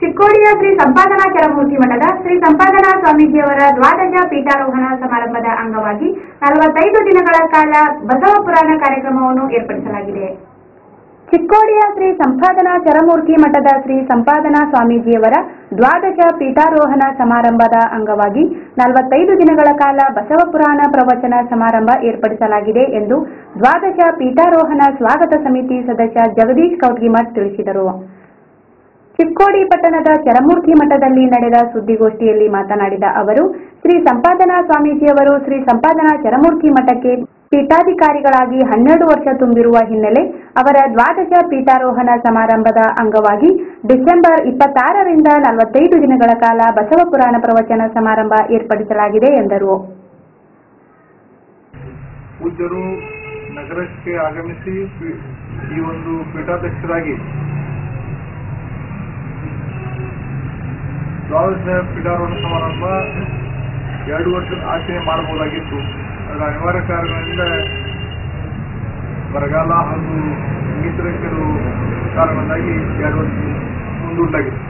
ಚಿಕ್ಕೋಡಿಯ ಶ್ರೀ ಸಂಪಾದನಾ ಕೆರಮೂರ್ತಿ ಮಠದ ಶ್ರೀ ಸಂಪಾದನಾ ಸ್ವಾಮೀಜಿಯವರ ದ್ವಾದಶ ಪೀಠಾರೋಹಣ ಸಮಾರಂಭದ ಅಂಗವಾಗಿ ನಲವತ್ತೈದು ದಿನಗಳ ಕಾಲ ಬಸವ ಪುರಾಣ ಕಾರ್ಯಕ್ರಮವನ್ನು ಏರ್ಪಡಿಸಲಾಗಿದೆ. ಚಿಕ್ಕೋಡಿಯ ಶ್ರೀ ಸಂಪಾದನಾ ಚರಮೂರ್ತಿ ಮಠದ ಶ್ರೀ ಸಂಪಾದನಾ ಸ್ವಾಮೀಜಿಯವರ ದ್ವಾದಶ ಪೀಠಾರೋಹಣ ಸಮಾರಂಭದ ಅಂಗವಾಗಿ ನಲವತ್ತೈದು ದಿನಗಳ ಕಾಲ ಬಸವ ಪುರಾಣ ಪ್ರವಚನ ಸಮಾರಂಭ ಏರ್ಪಡಿಸಲಾಗಿದೆ ಎಂದು ದ್ವಾದಶ ಪೀಠಾರೋಹಣ ಸ್ವಾಗತ ಸಮಿತಿ ಸದಸ್ಯ ಜಗದೀಶ್ ಕೌಟ್ಗಿಮಠ್ ತಿಳಿಸಿದರು. ಚಿಕ್ಕೋಡಿ ಪಟ್ಟಣದ ಚರಮೂರ್ತಿ ಮಠದಲ್ಲಿ ನಡೆದ ಸುದ್ದಿಗೋಷ್ಠಿಯಲ್ಲಿ ಮಾತನಾಡಿದ ಅವರು, ಶ್ರೀ ಸಂಪಾದನಾ ಸ್ವಾಮೀಜಿಯವರು ಶ್ರೀ ಸಂಪಾದನಾ ಚರಮೂರ್ತಿ ಮಠಕ್ಕೆ ಪೀಠಾಧಿಕಾರಿಗಳಾಗಿ ಹನ್ನೆರಡು ವರ್ಷ ತುಂಬಿರುವ ಹಿನ್ನೆಲೆ ಅವರ ದ್ವಾದಶ ಪೀಠಾರೋಹಣ ಸಮಾರಂಭದ ಅಂಗವಾಗಿ ಡಿಸೆಂಬರ್ ಇಪ್ಪತ್ತಾರರಿಂದ ನಲವತ್ತೈದು ದಿನಗಳ ಕಾಲ ಬಸವ ಪುರಾಣ ಪ್ರವಚನ ಸಮಾರಂಭ ಏರ್ಪಡಿಸಲಾಗಿದೆ ಎಂದರು. ನಗರಕ್ಕೆ ಆಗಮಿಸಿ ಈ ಒಂದು ಪೀಠಾಧ್ಯಕ್ಷರಾಗಿ ದ್ವಾದಶ ಪಿಡಾರೋಣ ಸಮಾರಂಭ ಎರಡು ವರ್ಷದ ಆಚರಣೆ ಮಾಡಬಹುದಾಗಿತ್ತು. ಅದರ ಅನಿವಾರ್ಯ ಕಾರಣಗಳಿಂದ ಬರಗಾಲ ಹಾಗೂ ಇನ್ನಿತರ ಕೆಲವು ಕಾರಣದಿಂದಾಗಿ ಎರಡು ವರ್ಷ ಮುಂದೂಡಲಾಗಿದೆ.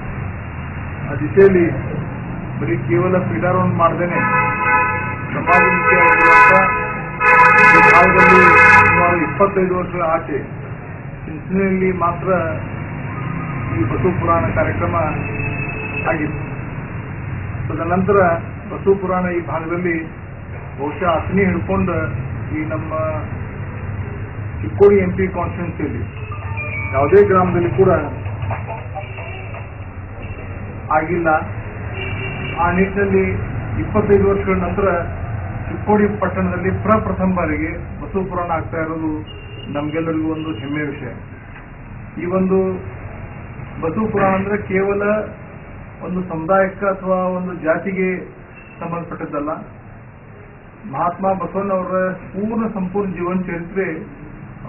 ಆ ದಿಸೆಯಲ್ಲಿ ಬರೀ ಕೇವಲ ಪಿಡಾರೋಣ ಮಾಡದೇನೆ ಸಮಾಜದಲ್ಲಿ ಸುಮಾರು ಇಪ್ಪತ್ತೈದು ವರ್ಷಗಳ ಆಚೆ ಚಿಂಚನೆಯಲ್ಲಿ ಮಾತ್ರ ಈ ಬಸವ ಪುರಾಣ ಕಾರ್ಯಕ್ರಮ ಆಗಿತ್ತು. ತದನಂತರ ಬಸು ಪುರಾಣ ಈ ಭಾಗದಲ್ಲಿ ಬಹುಶಃ ಅಸನಿ ಹಿಡ್ಕೊಂಡ ಈ ನಮ್ಮ ಚಿಕ್ಕೋಡಿ ಎಂ ಪಿ ಕಾನ್ಸ್ಟಿಟ್ಯೂನ್ಸಿಯಲ್ಲಿ ಯಾವುದೇ ಗ್ರಾಮದಲ್ಲಿ ಕೂಡ ಆಗಿಲ್ಲ. ಆ ನಿಟ್ಟಿನಲ್ಲಿ ಇಪ್ಪತ್ತೈದು ವರ್ಷಗಳ ನಂತರ ಚಿಕ್ಕೋಡಿ ಪಟ್ಟಣದಲ್ಲಿ ಪ್ರಪ್ರಥಮ ಬಾರಿಗೆ ಬಸು ಪುರಾಣ ಆಗ್ತಾ ಇರೋದು ನಮಗೆಲ್ಲರಿಗೂ ಒಂದು ಹೆಮ್ಮೆಯ ವಿಷಯ. ಈ ಒಂದು ಬಸು ಪುರಾಣ ಅಂದ್ರೆ ಕೇವಲ ಒಂದು ಸಮುದಾಯಕ್ಕೆ ಅಥವಾ ಒಂದು ಜಾತಿಗೆ ಸಂಬಂಧಪಟ್ಟದ್ದಲ್ಲ. ಮಹಾತ್ಮ ಬಸವಣ್ಣವರ ಪೂರ್ಣ ಸಂಪೂರ್ಣ ಜೀವನ ಚರಿತ್ರೆ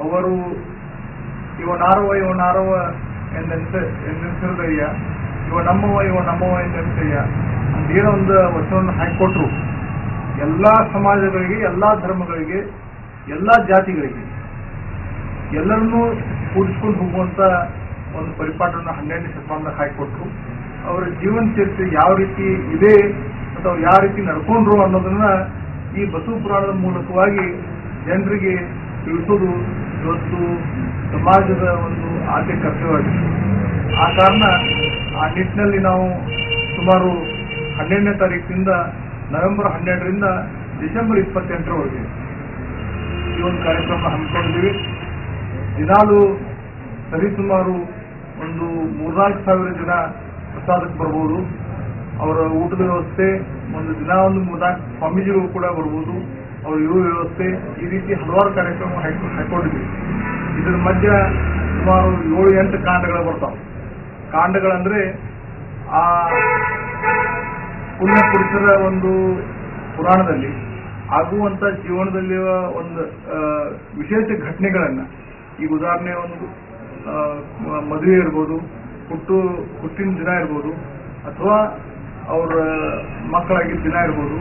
ಅವರು ಇವನಾರವ ಇವನಾರವ ಎಂದೆಂತ ಎಂದೆನ್ಸಿರದಯ್ಯ ಇವ ನಮ್ಮವ ಇವ ನಮ್ಮವ ಎಂದೆನ್ಸಯ್ಯ ಏನೋ ಒಂದು ವಚನವನ್ನು ಹಾಕಿಕೊಟ್ರು. ಎಲ್ಲಾ ಸಮಾಜಗಳಿಗೆ, ಎಲ್ಲಾ ಧರ್ಮಗಳಿಗೆ, ಎಲ್ಲಾ ಜಾತಿಗಳಿಗೆ ಎಲ್ಲರನ್ನೂ ಕೂಡಿಸ್ಕೊಂಡು ಹೋಗುವಂತ ಒಂದು ಪರಿಪಾಠವನ್ನು ಹನ್ನೆರಡನೇ ಶತಮಾನದಾಗ ಹಾಕಿಕೊಟ್ರು. ಅವರ ಜೀವನ ಚರಿತ್ರೆ ಯಾವ ರೀತಿ ಇದೆ, ಅಥವಾ ಯಾವ ರೀತಿ ನಡ್ಕೊಂಡ್ರು ಅನ್ನೋದನ್ನ ಈ ಬಸವ ಪುರಾಣದ ಮೂಲಕವಾಗಿ ಜನರಿಗೆ ತಿಳಿಸೋದು ಇವತ್ತು ಸಮಾಜದ ಒಂದು ಆದ್ಯ ಕರ್ತವ್ಯವಾಗಿದೆ. ಆ ಕಾರಣ ಆ ನಿಟ್ಟಿನಲ್ಲಿ ನಾವು ಸುಮಾರು ಹನ್ನೆರಡನೇ ತಾರೀಕಿನಿಂದ ನವೆಂಬರ್ ಹನ್ನೆರಡರಿಂದ ಡಿಸೆಂಬರ್ ಇಪ್ಪತ್ತೆಂಟರವರೆಗೆ ಈ ಒಂದು ಕಾರ್ಯಕ್ರಮ ಹಮ್ಮಿಕೊಂಡಿದ್ದೀವಿ. ದಿನಾಲು ಸರಿಸುಮಾರು ಒಂದು ಮೂರ್ನಾಲ್ಕು ಸಾವಿರ ಜನ ಪ್ರಸಾದಕ್ಕೆ ಬರ್ಬೋದು. ಅವರ ಊಟದ ವ್ಯವಸ್ಥೆ, ಒಂದು ದಿನ ಒಂದು ಸ್ವಾಮೀಜಿಗಳು ಕೂಡ ಬರ್ಬೋದು. ಅವ್ರ ಇರುವ ವ್ಯವಸ್ಥೆ ಈ ರೀತಿ ಹಲವಾರು ಕಾರ್ಯಕ್ರಮ ಹಾಕಿ, ಹಾಕೊಂಡಿದ್ದೀವಿ. ಇದರ ಮಧ್ಯೆ ಸುಮಾರು ಏಳು ಎಂಟು ಕಾಂಡಗಳು ಬರ್ತಾವೆ. ಕಾಂಡಗಳಂದ್ರೆ ಆ ಪುಣ್ಯ ಪುರುಷರ ಒಂದು ಪುರಾಣದಲ್ಲಿ ಆಗುವಂತ ಜೀವನದಲ್ಲಿರುವ ಒಂದು ವಿಶೇಷ ಘಟನೆಗಳನ್ನ. ಈಗ ಉದಾಹರಣೆ ಒಂದು ಮದುವೆ ಇರ್ಬೋದು ಹುಟ್ಟು, ಹುಟ್ಟಿನ ದಿನ ಇರ್ಬೋದು, ಅಥವಾ ಅವರ ಮಕ್ಕಳಾಗಿದ್ದ ದಿನ ಇರ್ಬೋದು,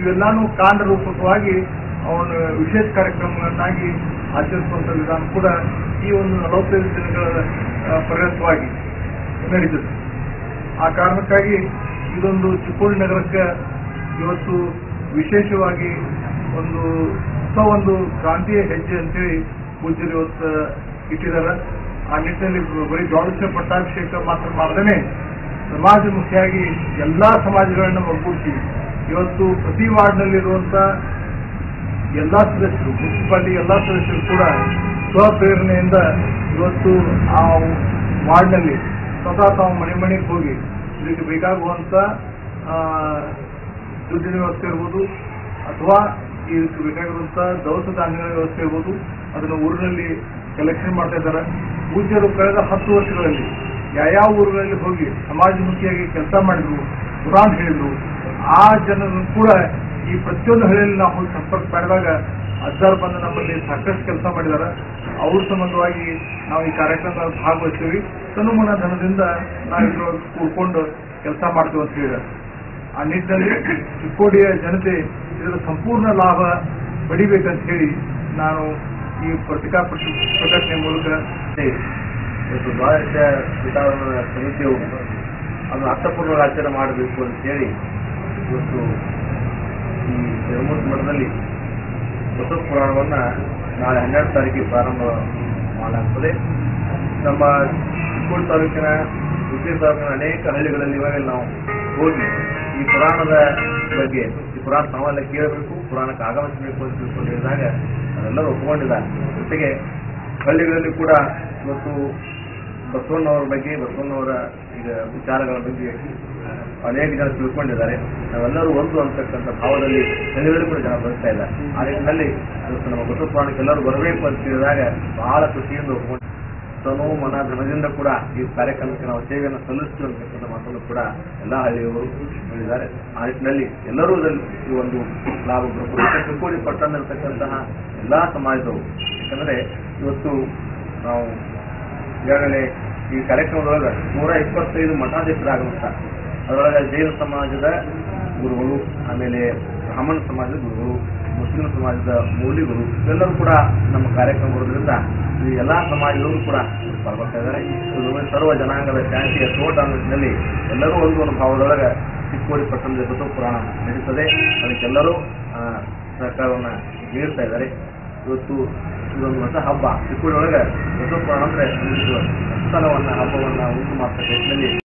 ಇವೆಲ್ಲಾನು ಕಾಂಡ ರೂಪಕವಾಗಿ ಅವನ ವಿಶೇಷ ಕಾರ್ಯಕ್ರಮಗಳನ್ನಾಗಿ ಆಚರಿಸುವಂಥ ವಿಧಾನ ಕೂಡ ಈ ಒಂದು ನಲವತ್ತೈದು ದಿನಗಳ ಪ್ರಯತ್ನವಾಗಿ ನಡೆದಿದೆ. ಆ ಕಾರಣಕ್ಕಾಗಿ ಇದೊಂದು ಚಿಕ್ಕೋಡಿ ನಗರಕ್ಕೆ ಇವತ್ತು ವಿಶೇಷವಾಗಿ ಒಂದು ಹೊಸ ಒಂದು ಕ್ರಾಂತಿಯ ಹೆಜ್ಜೆ ಅಂತೇಳಿ ಪೂಜ್ಯರು ಇವತ್ತು ಇಟ್ಟಿದ್ದಾರೆ. ಆ ನಿಟ್ಟಿನಲ್ಲಿ ಬರೀ ದ್ವಾದಶ ಪಟ್ಟಾಭಿಷೇಕ ಮಾತ್ರ ಸಮಾಜ ಮುಖ್ಯವಾಗಿ ಎಲ್ಲಾ ಸಮಾಜಗಳನ್ನ ಒಗ್ಗೂಡಿಸಿ ಇವತ್ತು ಪ್ರತಿ ವಾರ್ಡ್ನಲ್ಲಿರುವಂತ ಎಲ್ಲಾ ಸದಸ್ಯರು, ಮುನ್ಸಿಪಾಲಿಟಿ ಎಲ್ಲಾ ಸದಸ್ಯರು ಕೂಡ ಸ್ವಪ್ರೇರಣೆಯಿಂದ ಇವತ್ತು ಆ ವಾರ್ಡ್ನಲ್ಲಿ ಸ್ವತಃ ತಾವು ಮನೆ ಮನೆಗೆ ಹೋಗಿ ಇದಕ್ಕೆ ಬೇಕಾಗುವಂತ ದುಡ್ಡಿನ ವ್ಯವಸ್ಥೆ ಇರ್ಬೋದು, ಅಥವಾ ಇದಕ್ಕೆ ಬೇಕಾಗಿರುವಂತಹ ದವಸ ಧಾನ್ಯಗಳ ವ್ಯವಸ್ಥೆ ಇರ್ಬೋದು, ಅದನ್ನು ಊರಿನಲ್ಲಿ ಕಲೆಕ್ಷನ್ ಮಾಡ್ತಾ ಇದ್ದಾರೆ. ಪೂಜ್ಯರು ಕಳೆದ ಹತ್ತು ವರ್ಷಗಳಲ್ಲಿ ಯಾವ್ಯಾವ ಊರುಗಳಲ್ಲಿ ಹೋಗಿ ಸಮಾಜಮುಖಿಯಾಗಿ ಕೆಲಸ ಮಾಡಿದ್ರು, ಕುರಾನ್ ಹೇಳಿದ್ರು, ಆ ಜನರನ್ನು ಕೂಡ ಈ ಪ್ರತಿಯೊಂದು ಹಳ್ಳಿಯಲ್ಲಿ ನಾವು ಹೋಗಿ ಸಂಪರ್ಕ ಮಾಡಿದಾಗ ಅಜ್ಜಾರ್ ಬಂದು ನಮ್ಮಲ್ಲಿ ಸಾಕಷ್ಟು ಕೆಲಸ ಮಾಡಿದ್ದಾರೆ ಅವ್ರ ಸಂಬಂಧವಾಗಿ ನಾವು ಈ ಕಾರ್ಯಕ್ರಮದಲ್ಲಿ ಭಾಗವಹಿಸ್ತೀವಿ. ತನುಮನ ಧನದಿಂದ ನಾವು ಕೂಡ್ಕೊಂಡು ಕೆಲಸ ಮಾಡ್ತೀವಿ ಅಂತ ಹೇಳಿದ್ದಾರೆ. ಆ ನಿಟ್ಟಿನಲ್ಲಿ ಚಿಕ್ಕೋಡಿಯ ಜನತೆ ಇದರ ಸಂಪೂರ್ಣ ಲಾಭ ಪಡಿಬೇಕಂತ ಹೇಳಿ ನಾನು ಈ ಪತ್ರಿಕಾ ಪ್ರಕ- ಪ್ರಕಟಣೆ ಮೂಲಕ ಇವತ್ತು ಭಾರತ ಪೀಠಾರೋಹಣ ಸಮಿತಿಯು ಅದನ್ನು ಅರ್ಥಪೂರ್ಣವಾಗಿ ಆಚರಣೆ ಮಾಡಬೇಕು ಅಂತೇಳಿ ಇವತ್ತು ಈ ಧರ್ಮೂರ್ತಿ ಮಠದಲ್ಲಿ ಬಸವ ಪುರಾಣವನ್ನು ನಾಳೆ ಹನ್ನೆರಡು ತಾರೀಕಿಗೆ ಪ್ರಾರಂಭ ಮಾಡಲಾಗ್ತದೆ. ನಮ್ಮ ಚಿಕ್ಕೋಡಿ ತಾಲೂಕಿನ ಉಜಿರೆ ತಾಲೂಕಿನ ಅನೇಕ ಹಳ್ಳಿಗಳಲ್ಲಿ ಇವಾಗ ನಾವು ಹೋಗಿ ಈ ಪುರಾಣದ ಬಗ್ಗೆ ಪುರಾಣ ನಾವೆಲ್ಲ ಕೇಳಬೇಕು, ಪುರಾಣಕ್ಕೆ ಆಗಮಿಸಬೇಕು ಅಂತ ತಿಳ್ಕೊಂಡಿದ್ದಾಗ ಅದೆಲ್ಲರೂ ಒಪ್ಪಿಕೊಂಡಿದ್ದಾರೆ ಜೊತೆಗೆ ಹಳ್ಳಿಗಳಲ್ಲಿ ಕೂಡ ಇವತ್ತು ಬಸವಣ್ಣವರ ಬಗ್ಗೆ, ಬಸವಣ್ಣವರ ಈಗ ವಿಚಾರಗಳ ಬಗ್ಗೆ ಅನೇಕ ಜನ ತಿಳ್ಕೊಂಡಿದ್ದಾರೆ. ನಾವೆಲ್ಲರೂ ಒಂದು ಅಂತಕ್ಕಂಥ ಭಾವದಲ್ಲಿ ಹಳ್ಳಿಗಳಲ್ಲಿ ಕೂಡ ಜನ ಬರ್ತಾ ಇಲ್ಲ. ಆ ನಿಟ್ಟಿನಲ್ಲಿ ನಮ್ಮ ಬಸವ ಪುರಾಣಕ್ಕೆ ಎಲ್ಲರೂ ಬರಬೇಕು ಅಂತ ಹೇಳಿದಾಗ ಬಹಳ ಖುಷಿಯಿಂದ ಒಪ್ಕೊಂಡು ತನು ಮನ ಧನದಿಂದ ಕೂಡ ಈ ಕಾರ್ಯಕ್ರಮಕ್ಕೆ ನಾವು ಸೇವೆಯನ್ನು ಸಲ್ಲಿಸ್ತೀವಿ ಅಂತಕ್ಕಂಥ ಮಾತನ್ನು ಕೂಡ ಎಲ್ಲ ಹಳ್ಳಿಯವರು ಹೇಳಿದ್ದಾರೆ. ಆ ನಿಟ್ಟಿನಲ್ಲಿ ಎಲ್ಲರೂ ಈ ಒಂದು ಲಾಭ ಚಿಕ್ಕೋಡಿ ಪಟ್ಟಣ ಇರತಕ್ಕಂತಹ ಎಲ್ಲಾ ಸಮಾಜದವರು. ಯಾಕಂದ್ರೆ ಇವತ್ತು ನಾವು ಈಗಾಗಲೇ ಈ ಕಾರ್ಯಕ್ರಮದೊಳಗೆ ನೂರ ಇಪ್ಪತ್ತೈದು ಮಠಾಧೀಶರಾಗುವಂತ ಅದರೊಳಗೆ ಜೈನ ಸಮಾಜದ ಗುರುಗಳು, ಆಮೇಲೆ ಬ್ರಾಹ್ಮಣ ಸಮಾಜದ ಗುರುಗಳು, ಮುಸ್ಲಿಂ ಸಮಾಜದ ಮೌಲಿಗಳು ಇವೆಲ್ಲರೂ ಕೂಡ ನಮ್ಮ ಕಾರ್ಯಕ್ರಮ ಬರೋದ್ರಿಂದ ಈ ಎಲ್ಲ ಸಮಾಜದವರು ಕೂಡ ಇದು ಸರ್ವ ಜನಾಂಗದ ಶಾಂತಿಯ ತೋಟ ನಿಟ್ಟಿನಲ್ಲಿ ಎಲ್ಲರೂ ಒಂದು ಒಂದು ಭಾವದೊಳಗೆ ಚಿಕ್ಕೋಡಿ ಪಟ್ಟಣದ ಜೊತೆ ಪುರಾಣ ನಡೀತದೆ. ಅದಕ್ಕೆಲ್ಲರೂ ಸರ್ಕಾರವನ್ನು ನೀಡ್ತಾ ಇದ್ದಾರೆ. ಇವತ್ತು ಇದೊಂದು ಹೊಸ ಹಬ್ಬ. ಚಿಕ್ಕೋಡಿ ಒಳಗೆ ಜೊತೆ ಪುರಾಣ ಸ್ಥಳವನ್ನು ಹಬ್ಬವನ್ನು ಉಂಟು ಮಾಡ್ತಕ್ಕಂಥ